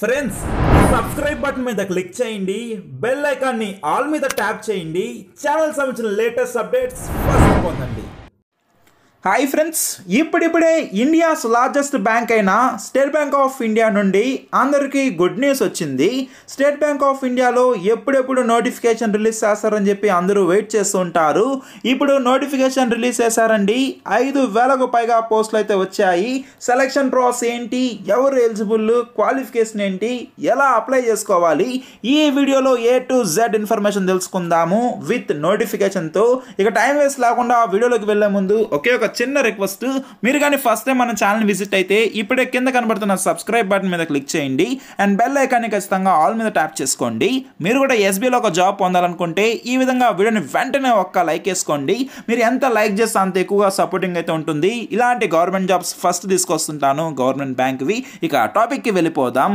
Friends subscribe button మీద click చేయండి. Bell ఐకాన్ని ఆల్ మీద ట్యాప్ చేయండి. ఛానల్ సంబంధించిన లేటెస్ట్ అప్డేట్స్ ఫస్ట్ పొందండి. హాయ్ ఫ్రెండ్స్ ఇప్పుడిప్పుడే ఇండియాస్ లార్జెస్ట్ బ్యాంక్ అయిన స్టేట్ బ్యాంక్ ఆఫ్ ఇండియా నుండి అందరికీ గుడ్ న్యూస్ వచ్చింది. స్టేట్ బ్యాంక్ ఆఫ్ ఇండియాలో ఎప్పుడెప్పుడు నోటిఫికేషన్ రిలీజ్ చేస్తారని చెప్పి అందరూ వెయిట్ చేస్తుంటారు ఇప్పుడు నోటిఫికేషన్ రిలీజ్ చేశారండి. ఐదు వేలకు పైగా పోస్టులు అయితే వచ్చాయి. సెలక్షన్ ప్రాసెస్ ఏంటి? ఎవరు ఎలిజిబుల్ క్వాలిఫికేషన్ ఏంటి? ఎలా అప్లై చేసుకోవాలి? ఈ వీడియోలో ఏ టు జెడ్ ఇన్ఫర్మేషన్ తెలుసుకుందాము. విత్ నోటిఫికేషన్తో ఇక టైం వేస్ట్ లేకుండా వీడియోలోకి వెళ్ళే ముందు ఒకే ఒక చిన్న రిక్వెస్ట్. మీరు కానీ ఫస్ట్ టైం మన ఛానల్ విజిట్ అయితే ఇప్పుడే కింద కనబడుతున్న సబ్స్క్రైబ్ బటన్ మీద క్లిక్ చేయండి. అండ్ బెల్ ఐకాన్ని ఖచ్చితంగా ఆల్ మీద ట్యాప్ చేసుకోండి. మీరు కూడా ఎస్బీలో ఒక జాబ్ పొందాలనుకుంటే ఈ విధంగా వీడియోని వెంటనే ఒక్క లైక్ వేసుకోండి. మీరు ఎంత లైక్ చేస్తే అంత ఎక్కువగా సపోర్టింగ్ అయితే ఉంటుంది. ఇలాంటి గవర్నమెంట్ జాబ్స్ ఫస్ట్ తీసుకొస్తుంటాను గవర్నమెంట్ బ్యాంక్వి. ఇక టాపిక్కి వెళ్ళిపోదాం.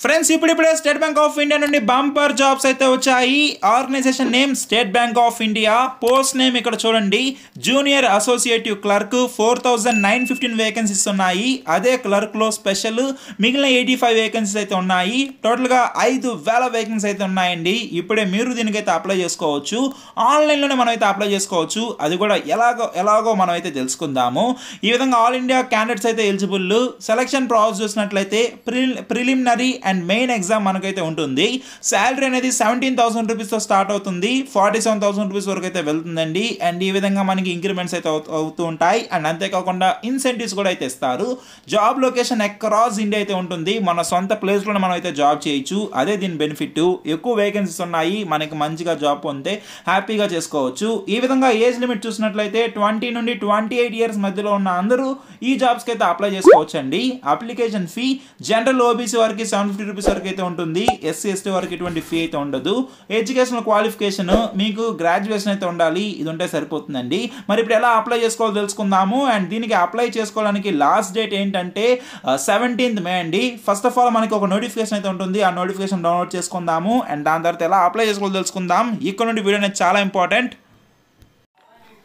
ఫ్రెండ్స్ ఇప్పుడిప్పుడే స్టేట్ బ్యాంక్ ఆఫ్ ఇండియా నుండి బంపర్ జాబ్స్ అయితే వచ్చాయి. Organisation name State Bank of India post name ఇక్కడ చూడండి. Junior associative clerk four thousand nine fifteen vacancies ఉన్నాయి. అదే క్లర్క్లో స్పెషల్ మిగిలిన ఎయిటీ ఫైవ్ వేకెన్సీస్ అయితే ఉన్నాయి. టోటల్గా ఐదు వేల వేకెన్సీ అయితే ఉన్నాయండి. ఇప్పుడే మీరు దీనికైతే అప్లై చేసుకోవచ్చు. ఆన్లైన్లోనే మనం అయితే అప్లై చేసుకోవచ్చు. అది కూడా ఎలాగో ఎలాగో మనం అయితే తెలుసుకుందాము. ఈ విధంగా ఆల్ ఇండియా క్యాండిడేట్స్ అయితే ఎలిజిబుల్ సెలక్షన్ ప్రాసెస్ చూసినట్లయితే ప్రిలిమినరీ అండ్ మెయిన్ ఎగ్జామ్ మనకైతే ఉంటుంది. శాలరీ అనేది సెవెంటీన్ థౌసండ్ రూపీస్తో స్టార్ట్ అవుతుంది. ఫార్టీ సెవెన్ థౌసండ్ రూపీస్ వరకు అయితే వెళ్తుందండి. అండ్ ఈ విధంగా మనకి ఇంక్రిమెంట్స్ అయితే అవుతూ ఉంటాయి. అండ్ అంతేకాకుండా ఇన్సెంటివ్స్ కూడా అయితే ఇస్తారు. జాబ్ లొకేషన్ అక్రాస్ ఇండియా అయితే ఉంటుంది. మన సొంత ప్లేస్లోనే మనం అయితే జాబ్ చేయొచ్చు. అదే దీని బెనిఫిట్. ఎక్కువ వేకెన్సీస్ ఉన్నాయి. మనకి మంచిగా జాబ్ పొందితే హ్యాపీగా చేసుకోవచ్చు. ఈ విధంగా ఏజ్ లిమిట్ చూసినట్లయితే ట్వంటీ నుండి ట్వంటీ ఎయిట్ ఇయర్స్ మధ్యలో ఉన్న అందరూ ఈ జాబ్స్కి అయితే అప్లై చేసుకోవచ్చు అండి అప్లికేషన్ ఫీ జనరల్ ఓబీసీ వారికి సెవెన్ ఫిఫ్టీ రూపీస్ వరకు అయితే ఉంటుంది. ఎస్సీ ఎస్టీ వరకు ఎటువంటి ఫీ అయితే ఉండదు. ఎడ్యుకేషనల్ క్వాలిఫికేషన్ మీకు గ్రాడ్యుయేషన్ అయితే ఉండాలి. ఇది ఉంటే సరిపోతుందండి. మరి ఇప్పుడు ఎలా అప్లై చేసుకోవాలో తెలుసుకుందాము. అండ్ దీనికి అప్లై చేసుకోవడానికి లాస్ట్ డేట్ ఏంటంటే uh, సెవెంటీన్త్ మే అండి. ఫస్ట్ ఆఫ్ ఆల్ మనకి ఒక నోటిఫికేషన్ అయితే ఉంటుంది. ఆ నోటిఫికేషన్ డౌన్లోడ్ చేసుకుందాము. అండ్ దాని తర్వాత ఎలా అప్లై చేసుకోవాలో తెలుసుకుందాం. ఇక్కడ నుండి వీడియో అనేది చాలా ఇంపార్టెంట్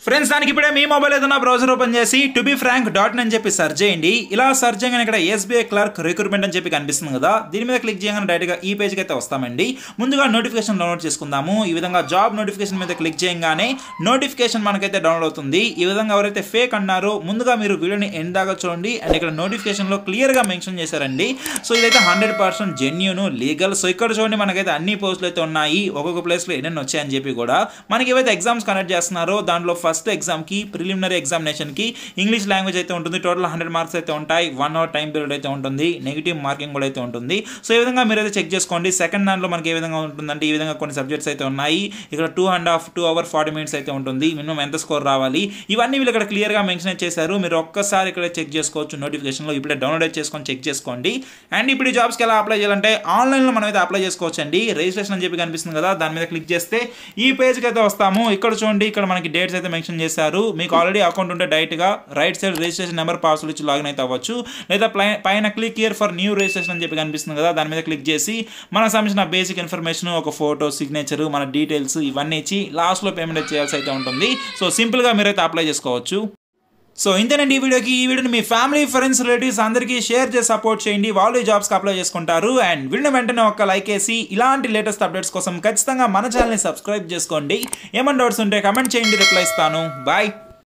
ఫ్రెండ్స్ దానికి ఇప్పుడే మీ మొబైల్ ఏదైనా బ్రౌజర్ ఓపెన్ చేసి టు బి ఫ్రాంక్ డాట్ అని చెప్పి సర్చ్ చేయండి. ఇలా సర్చ్ చేయగానే ఇక్కడ ఎస్బీఐ క్లర్క్ రిక్రూట్మెంట్ అని చెప్పి కనిపిస్తుంది కదా. దీని మీద క్లిక్ చేయగానే డైరెక్ట్గా ఈ పేజ్కి అయితే వస్తామండి. ముందుగా నోటిఫికేషన్ డౌన్లోడ్ చేసుకుందాము. ఈ విధంగా జాబ్ నోటిఫికేషన్ మీద క్లిక్ చేయగానే నోటిఫికేషన్ మనకైతే డౌన్లోడ్ అవుతుంది. ఈ విధంగా ఎవరైతే ఫేక్ అన్నారో ముందుగా మీరు వీడియోని ఎండ్ దాకా చూడండి. అండ్ ఇక్కడ నోటిఫికేషన్లో క్లియర్గా మెన్షన్ చేశారండి. సో ఇదైతే hundred percent genuine legal so ఇక్కడ చూడండి మనకైతే అన్ని పోస్టులు అయితే ఉన్నాయి. ఒక్కొక్క ప్లేస్లో ఎన్నెన్ని వచ్చాయని చెప్పి కూడా. మనకి ఏవైతే ఎగ్జామ్స్ కండక్ట్ చేస్తున్నారో దాంట్లో ఫస్ట్ ఎగ్జామ్కి ప్రిలిమినరీ ఎగ్జామినేషన్కి ఇంగ్లీష్ లాంగ్వేజ్ అయితే ఉంటుంది. టోటల్ హండ్రెడ్ మార్క్స్ అయితే ఉంటాయి. వన్ అవర్ టైం పీరియడ్ అయితే ఉంటుంది. నెగిటివ్ మార్కింగ్ కూడా అయితే ఉంటుంది. సో ఈ విధంగా మీరు అయితే చెక్ చేసుకోండి. సెకండ్ దాంట్లో మనకి ఏ విధంగా ఉంటుందంటే ఈ విధంగా కొన్ని సబ్జెక్ట్స్ అయితే ఉన్నాయి. ఇక్కడ two and half two hour forty minutes అయితే ఉంటుంది. మినిమం ఎంత స్కోర్ రావాలి? ఇవన్నీ వీళ్ళు ఇక్కడ క్లియర్గా మెన్షన్ చేశారు. మీరు ఒక్కసారి ఇక్కడ చెక్ చేసుకోవచ్చు. నోటిఫికేషన్లో ఇప్పుడే డౌన్లోడ్ చేసుకొని చెక్ చేసుకోండి. అండ్ ఇప్పుడు ఈ జాబ్స్కి ఎలా అప్లై చేయాలంటే ఆన్లైన్లో మనం అయితే అప్లై చేసుకోవచ్చు అండి రిజిస్ట్రేషన్ అని చెప్పి కనిపిస్తుంది కదా దాని మీద క్లిక్ చేస్తే ఈ పేజ్కి అయితే వస్తాము. ఇక్కడ చూడండి ఇక్కడ మనకి డేట్స్ అయితే మెన్షన్ చేశారు. మీకు ఆల్రెడీ అకౌంట్ ఉంటే డైరెక్ట్గా right side registration number password ఇచ్చి లాగిన్ అయితే అవ్వచ్చు. లేదా పైన click here for new registration అని చెప్పి కనిపిస్తుంది కదా దాని మీద క్లిక్ చేసి మనకు సంబంధించిన బేసిక్ ఇన్ఫర్మేషన్ ఒక ఫోటో సిగ్నేచర్ మన డీటెయిల్స్ ఇవన్నీ ఇచ్చి లాస్ట్లో పేమెంట్ చేయాల్సి అయితే ఉంటుంది. సో సింపుల్గా మీరైతే అప్లై చేసుకోవచ్చు. సో ఇంతేనండి ఈ వీడియోకి ఈ వీడియోని మీ ఫ్యామిలీ ఫ్రెండ్స్ రిలేటివ్స్ అందరికీ షేర్ చేసి సపోర్ట్ చేయండి. వాళ్ళు జాబ్స్కి అప్లై చేసుకుంటారు. అండ్ వీడియో వెంటనే ఒక లైక్ వేసి ఇలాంటి లేటెస్ట్ అప్డేట్స్ కోసం ఖచ్చితంగా మన ఛానల్ని సబ్స్క్రైబ్ చేసుకోండి. ఏమైనా డౌట్స్ ఉంటే కమెంట్ చేయండి రిప్లై ఇస్తాను. బాయ్